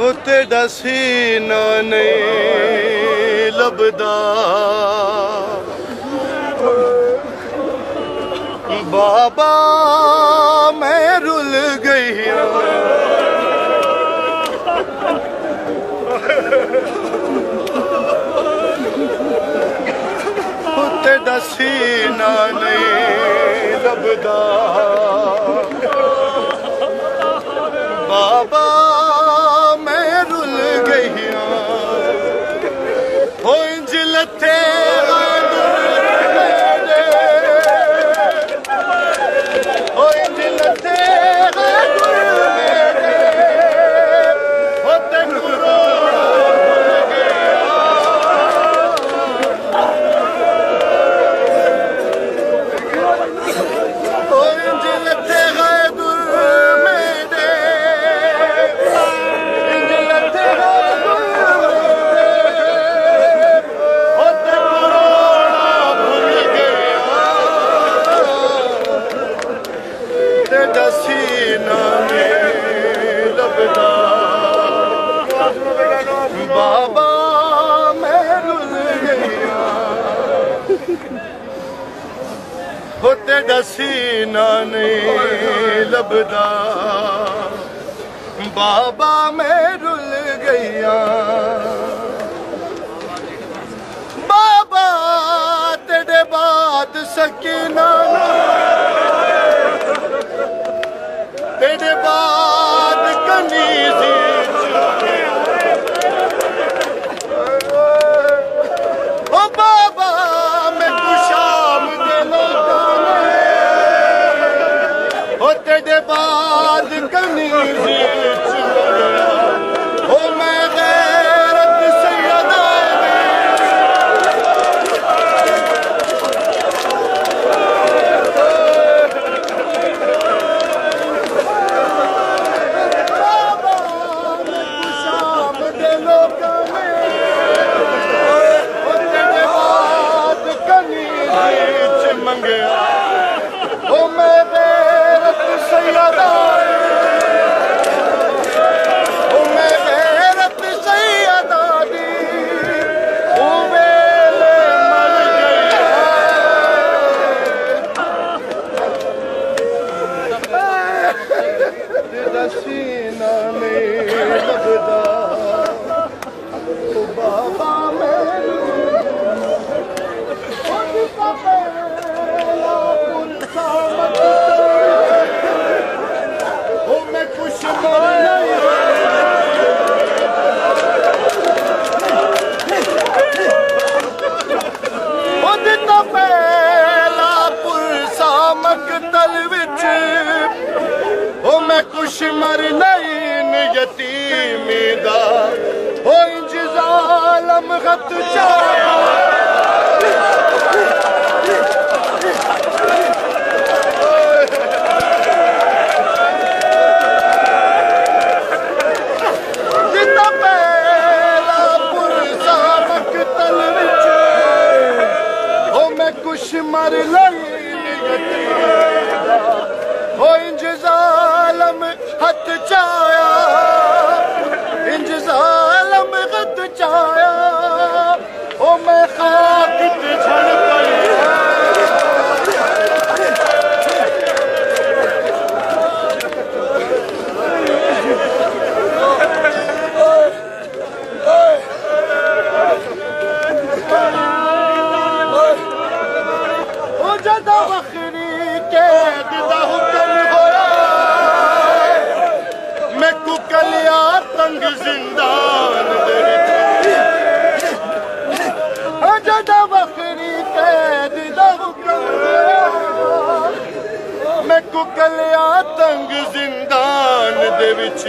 ਉੱਤੇ ਦਸੀਨਾ ਨਹੀਂ ਲੱਭਦਾ। ਬਾਬਾ ਮੈਂ ਰੁੱਲ ਗਈ ਉੱਤੇ ਦਸੀਨਾ ਨਹੀਂ ਹੋਤੇ ਦਸੀ ਨਹੀਂ ਲਬਦਾ ਬਾਬਾ ਮੈਂ ਰੁੱਲ ਗਈਆ। ਬਾਬਾ ਤੇਰੇ ਬਾਤ ਸਕੀ ਨਾ। 跟你。一 دفعي لاپر سامڪل اهو مشم مري نئي نه يتي مش مرلين ਤੰਗ ਜ਼ਿੰਦਾਨ ਦੇ ਵਿੱਚ।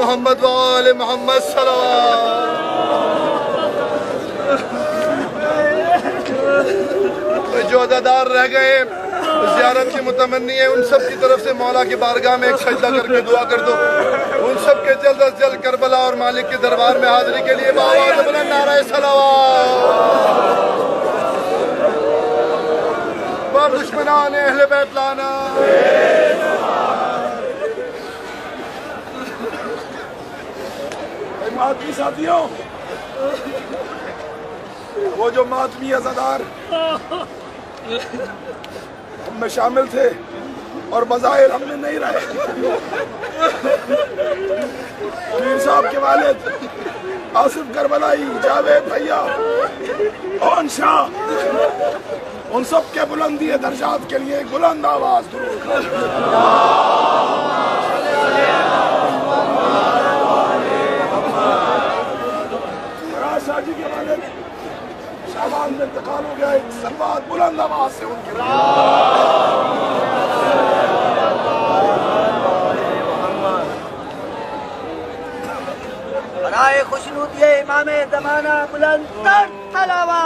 محمد آل محمد صلوات جو عددار رہ گئے، زیارت کی متمنی ہے، ان سب کی طرف سے مولا کی بارگاہ میں ایک سجدہ کر کے دعا کر دو۔ ان سب کے جلد از جلد کربلا اور مالک کے دربار میں حاضری کے لیے بآواز بلند نعرہ صلوات۔ بر دشمنان، اہل بیت لانا۔ ماتمی ساتھیوں۔ وہ جو ماتمی ازادار ہم میں شامل تھے اور بظاہر ہم میں نہیں رہے۔ پیر صاحب کے والد، آصف کربلائی، جاوید بھیا اون شاہ، ان سب کے بلندی درجات کے لیے بلند آواز۔ درود شاہ جی کے والد شاہبان میں انتقال ہو گیا، ایک سلوات بلند آواز سے ان کے لیے۔ برائے خوشنودی امام زمانہ بلند تر تلاوہ